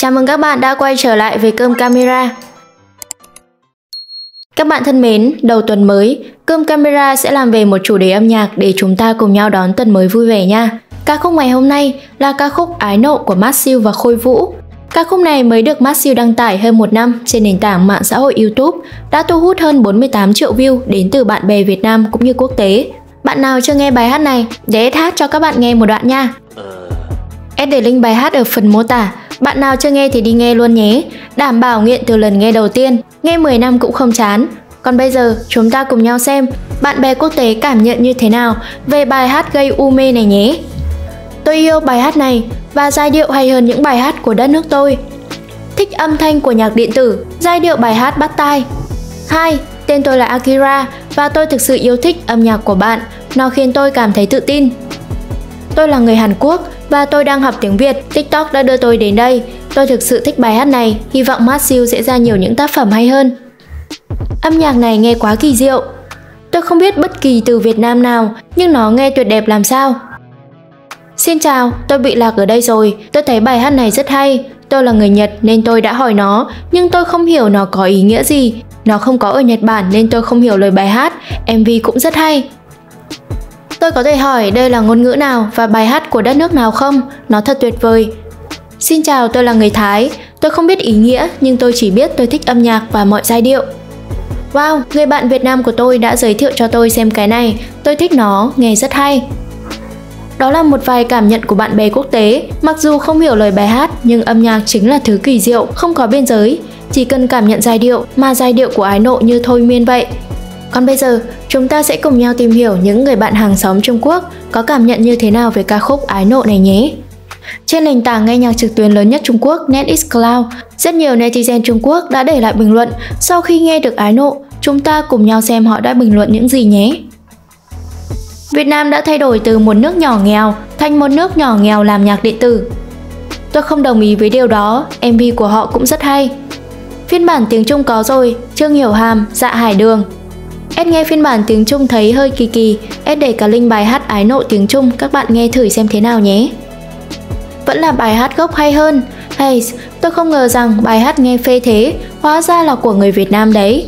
Chào mừng các bạn đã quay trở lại với Cơm Camera. Các bạn thân mến, đầu tuần mới, Cơm Camera sẽ làm về một chủ đề âm nhạc để chúng ta cùng nhau đón tuần mới vui vẻ nha. Ca khúc ngày hôm nay là ca khúc Ái Nộ của Masew và Khôi Vũ. Ca khúc này mới được Masew đăng tải hơn một năm trên nền tảng mạng xã hội YouTube, đã thu hút hơn 48 triệu view đến từ bạn bè Việt Nam cũng như quốc tế. Bạn nào chưa nghe bài hát này, để hát cho các bạn nghe một đoạn nha. Ed để link bài hát ở phần mô tả. Bạn nào chưa nghe thì đi nghe luôn nhé. Đảm bảo nghiện từ lần nghe đầu tiên, nghe 10 năm cũng không chán. Còn bây giờ, chúng ta cùng nhau xem bạn bè quốc tế cảm nhận như thế nào về bài hát gây u mê này nhé. Tôi yêu bài hát này và giai điệu hay hơn những bài hát của đất nước tôi. Thích âm thanh của nhạc điện tử, giai điệu bài hát bắt tai. 2. Tên tôi là Akira và tôi thực sự yêu thích âm nhạc của bạn, nó khiến tôi cảm thấy tự tin. Tôi là người Hàn Quốc và tôi đang học tiếng Việt. TikTok đã đưa tôi đến đây. Tôi thực sự thích bài hát này, hy vọng Matthew sẽ ra nhiều những tác phẩm hay hơn. Âm nhạc này nghe quá kỳ diệu. Tôi không biết bất kỳ từ Việt Nam nào, nhưng nó nghe tuyệt đẹp làm sao. Xin chào, tôi bị lạc ở đây rồi. Tôi thấy bài hát này rất hay. Tôi là người Nhật nên tôi đã hỏi nó, nhưng tôi không hiểu nó có ý nghĩa gì. Nó không có ở Nhật Bản nên tôi không hiểu lời bài hát. MV cũng rất hay. Tôi có thể hỏi đây là ngôn ngữ nào và bài hát của đất nước nào không? Nó thật tuyệt vời. Xin chào, tôi là người Thái. Tôi không biết ý nghĩa, nhưng tôi chỉ biết tôi thích âm nhạc và mọi giai điệu. Wow, người bạn Việt Nam của tôi đã giới thiệu cho tôi xem cái này. Tôi thích nó, nghe rất hay. Đó là một vài cảm nhận của bạn bè quốc tế. Mặc dù không hiểu lời bài hát, nhưng âm nhạc chính là thứ kỳ diệu, không có biên giới. Chỉ cần cảm nhận giai điệu, mà giai điệu của ái nộ như thôi miên vậy. Còn bây giờ, chúng ta sẽ cùng nhau tìm hiểu những người bạn hàng xóm Trung Quốc có cảm nhận như thế nào về ca khúc Ái Nộ này nhé. Trên nền tảng nghe nhạc trực tuyến lớn nhất Trung Quốc NetEaseCloud, rất nhiều netizen Trung Quốc đã để lại bình luận sau khi nghe được Ái Nộ. Chúng ta cùng nhau xem họ đã bình luận những gì nhé. Việt Nam đã thay đổi từ một nước nhỏ nghèo thành một nước nhỏ nghèo làm nhạc điện tử. Tôi không đồng ý với điều đó, MV của họ cũng rất hay. Phiên bản tiếng Trung có rồi, Trương Hiểu Hàm, Dạ Hải Đường, Ed nghe phiên bản tiếng Trung thấy hơi kỳ kỳ, Ed để cả link bài hát ái nộ tiếng Trung, các bạn nghe thử xem thế nào nhé. Vẫn là bài hát gốc hay hơn. Hey, tôi không ngờ rằng bài hát nghe phê thế, hóa ra là của người Việt Nam đấy.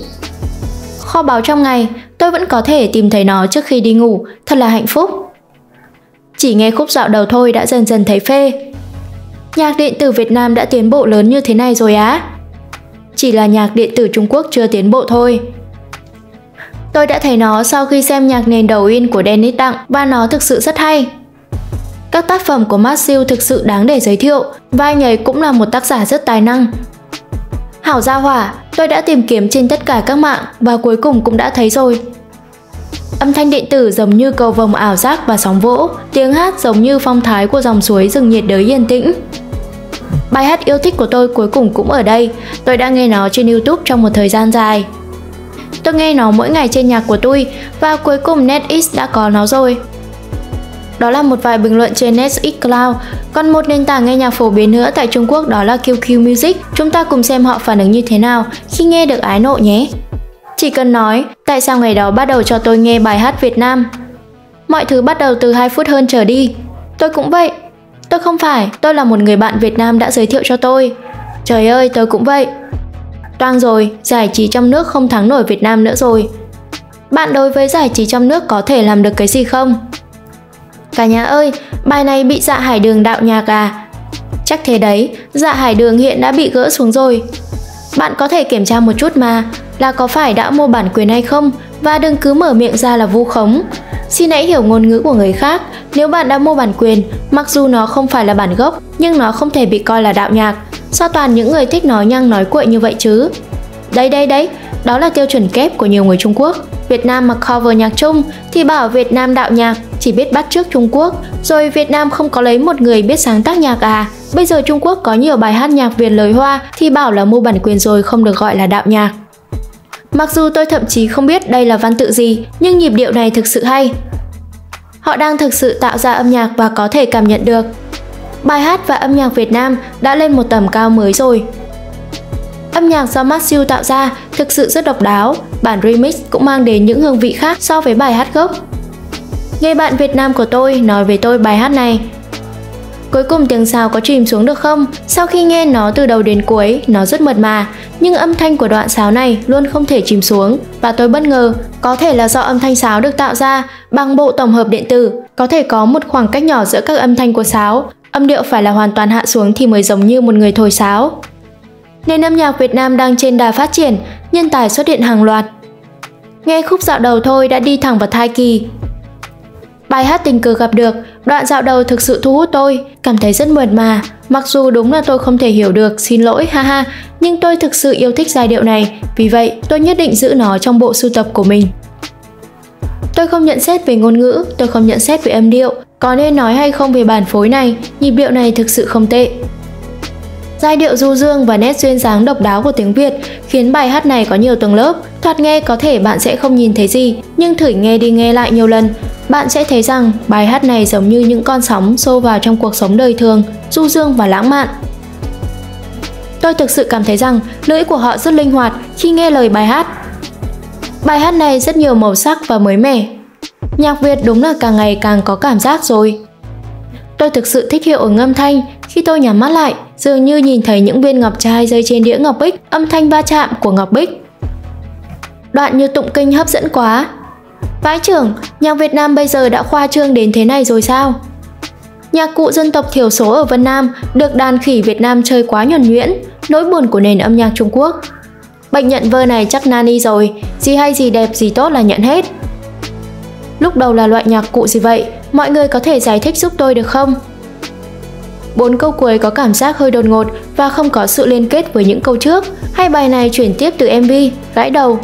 Kho báo trong ngày, tôi vẫn có thể tìm thấy nó trước khi đi ngủ, thật là hạnh phúc. Chỉ nghe khúc dạo đầu thôi đã dần dần thấy phê. Nhạc điện tử Việt Nam đã tiến bộ lớn như thế này rồi á. Chỉ là nhạc điện tử Trung Quốc chưa tiến bộ thôi. Tôi đã thấy nó sau khi xem nhạc nền đầu in của Dennis tặng và nó thực sự rất hay. Các tác phẩm của Matthew thực sự đáng để giới thiệu và anh ấy cũng là một tác giả rất tài năng. Hảo Gia Hỏa, tôi đã tìm kiếm trên tất cả các mạng và cuối cùng cũng đã thấy rồi. Âm thanh điện tử giống như cầu vồng ảo giác và sóng vỗ, tiếng hát giống như phong thái của dòng suối rừng nhiệt đới yên tĩnh. Bài hát yêu thích của tôi cuối cùng cũng ở đây, tôi đã nghe nó trên YouTube trong một thời gian dài. Tôi nghe nó mỗi ngày trên nhạc của tôi và cuối cùng NetEase đã có nó rồi. Đó là một vài bình luận trên NetX Cloud. Còn một nền tảng nghe nhạc phổ biến nữa tại Trung Quốc đó là QQ Music. Chúng ta cùng xem họ phản ứng như thế nào khi nghe được ái nộ nhé. Chỉ cần nói, tại sao ngày đó bắt đầu cho tôi nghe bài hát Việt Nam? Mọi thứ bắt đầu từ 2 phút hơn trở đi. Tôi cũng vậy. Tôi không phải, tôi là một người bạn Việt Nam đã giới thiệu cho tôi. Trời ơi, tôi cũng vậy. Toang rồi, giải trí trong nước không thắng nổi Việt Nam nữa rồi. Bạn đối với giải trí trong nước có thể làm được cái gì không? Cả nhà ơi, bài này bị dạ hải đường đạo nhạc à? Chắc thế đấy, dạ hải đường hiện đã bị gỡ xuống rồi. Bạn có thể kiểm tra một chút mà, là có phải đã mua bản quyền hay không và đừng cứ mở miệng ra là vu khống. Xin hãy hiểu ngôn ngữ của người khác, nếu bạn đã mua bản quyền, mặc dù nó không phải là bản gốc, nhưng nó không thể bị coi là đạo nhạc, Sao toàn những người thích nói nhăng nói cuội như vậy chứ? Đây đây đấy, đó là tiêu chuẩn kép của nhiều người Trung Quốc. Việt Nam mà cover nhạc Trung thì bảo Việt Nam đạo nhạc chỉ biết bắt trước Trung Quốc, rồi Việt Nam không có lấy một người biết sáng tác nhạc à. Bây giờ Trung Quốc có nhiều bài hát nhạc Việt lời Hoa thì bảo là mua bản quyền rồi không được gọi là đạo nhạc. Mặc dù tôi thậm chí không biết đây là văn tự gì, nhưng nhịp điệu này thực sự hay. Họ đang thực sự tạo ra âm nhạc và có thể cảm nhận được bài hát và âm nhạc Việt Nam đã lên một tầm cao mới rồi. Âm nhạc do Matthew tạo ra thực sự rất độc đáo, bản remix cũng mang đến những hương vị khác so với bài hát gốc. Nghe bạn Việt Nam của tôi nói về tôi bài hát này. Cuối cùng tiếng sáo có chìm xuống được không? Sau khi nghe nó từ đầu đến cuối, nó rất mượt mà, nhưng âm thanh của đoạn sáo này luôn không thể chìm xuống. Và tôi bất ngờ, có thể là do âm thanh sáo được tạo ra bằng bộ tổng hợp điện tử, có thể có một khoảng cách nhỏ giữa các âm thanh của sáo. Âm điệu phải là hoàn toàn hạ xuống thì mới giống như một người thổi sáo. Nền âm nhạc Việt Nam đang trên đà phát triển, nhân tài xuất hiện hàng loạt. Nghe khúc dạo đầu thôi đã đi thẳng vào thai kỳ, Bài hát tình cờ gặp được, đoạn dạo đầu thực sự thu hút tôi, cảm thấy rất mượt mà. Mặc dù đúng là tôi không thể hiểu được, xin lỗi ha ha, nhưng tôi thực sự yêu thích giai điệu này, vì vậy tôi nhất định giữ nó trong bộ sưu tập của mình. Tôi không nhận xét về ngôn ngữ, tôi không nhận xét về âm điệu, có nên nói hay không về bản phối này, nhịp điệu này thực sự không tệ. Giai điệu du dương và nét duyên dáng độc đáo của tiếng Việt khiến bài hát này có nhiều tầng lớp. Thoạt nghe có thể bạn sẽ không nhìn thấy gì, nhưng thử nghe đi nghe lại nhiều lần, bạn sẽ thấy rằng bài hát này giống như những con sóng xô vào trong cuộc sống đời thường, du dương và lãng mạn. Tôi thực sự cảm thấy rằng lưỡi của họ rất linh hoạt khi nghe lời bài hát. Bài hát này rất nhiều màu sắc và mới mẻ. Nhạc Việt đúng là càng ngày càng có cảm giác rồi. Tôi thực sự thích hiệu ứng âm thanh khi tôi nhắm mắt lại, dường như nhìn thấy những viên ngọc trai rơi trên đĩa ngọc bích, âm thanh va chạm của ngọc bích. Đoạn như tụng kinh hấp dẫn quá, Vãi trưởng, nhạc Việt Nam bây giờ đã khoa trương đến thế này rồi sao? Nhạc cụ dân tộc thiểu số ở Vân Nam được đàn khỉ Việt Nam chơi quá nhuần nhuyễn, nỗi buồn của nền âm nhạc Trung Quốc. Bệnh nhận vơ này chắc nani rồi, gì hay gì đẹp gì tốt là nhận hết. Lúc đầu là loại nhạc cụ gì vậy? Mọi người có thể giải thích giúp tôi được không? Bốn câu cuối có cảm giác hơi đột ngột và không có sự liên kết với những câu trước, hay bài này chuyển tiếp từ MV, gãi đầu,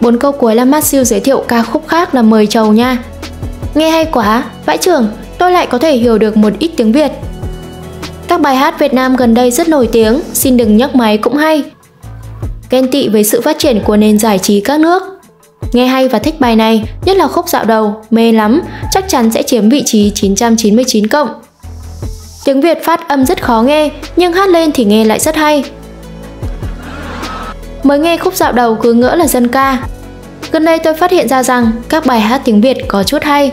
Bốn câu cuối là Matthew giới thiệu ca khúc khác là Mời Chầu nha. Nghe hay quá, vãi trưởng, tôi lại có thể hiểu được một ít tiếng Việt. Các bài hát Việt Nam gần đây rất nổi tiếng, xin đừng nhắc máy cũng hay. Ghen tị với sự phát triển của nền giải trí các nước. Nghe hay và thích bài này, nhất là khúc dạo đầu, mê lắm, chắc chắn sẽ chiếm vị trí 999 cộng. Tiếng Việt phát âm rất khó nghe, nhưng hát lên thì nghe lại rất hay. Mới nghe khúc dạo đầu cứ ngỡ là dân ca. Gần đây tôi phát hiện ra rằng các bài hát tiếng Việt có chút hay.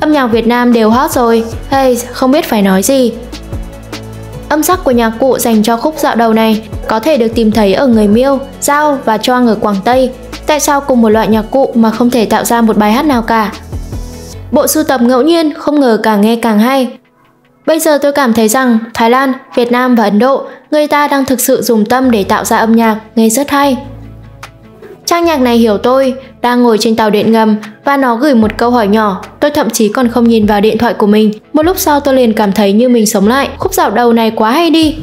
Âm nhạc Việt Nam đều hot rồi, hey, không biết phải nói gì. Âm sắc của nhạc cụ dành cho khúc dạo đầu này có thể được tìm thấy ở người Miêu, Giao và Choang ở Quảng Tây. Tại sao cùng một loại nhạc cụ mà không thể tạo ra một bài hát nào cả? Bộ sưu tập ngẫu nhiên không ngờ càng nghe càng hay. Bây giờ tôi cảm thấy rằng Thái Lan, Việt Nam và Ấn Độ, người ta đang thực sự dùng tâm để tạo ra âm nhạc, nghe rất hay. Trang nhạc này hiểu tôi, đang ngồi trên tàu điện ngầm và nó gửi một câu hỏi nhỏ. Tôi thậm chí còn không nhìn vào điện thoại của mình. Một lúc sau tôi liền cảm thấy như mình sống lại. Khúc dạo đầu này quá hay đi.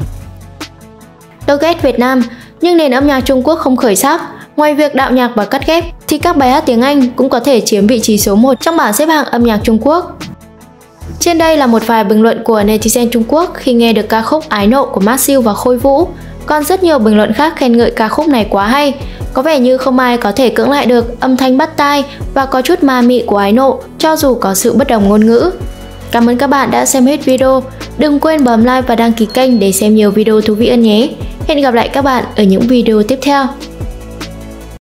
Tôi ghét Việt Nam, nhưng nền âm nhạc Trung Quốc không khởi sắc. Ngoài việc đạo nhạc và cắt ghép, thì các bài hát tiếng Anh cũng có thể chiếm vị trí số 1 trong bảng xếp hạng âm nhạc Trung Quốc. Trên đây là một vài bình luận của netizen Trung Quốc khi nghe được ca khúc Ái Nộ của Masew và Khôi Vũ. Còn rất nhiều bình luận khác khen ngợi ca khúc này quá hay. Có vẻ như không ai có thể cưỡng lại được âm thanh bắt tai và có chút ma mị của Ái Nộ cho dù có sự bất đồng ngôn ngữ. Cảm ơn các bạn đã xem hết video. Đừng quên bấm like và đăng ký kênh để xem nhiều video thú vị hơn nhé. Hẹn gặp lại các bạn ở những video tiếp theo.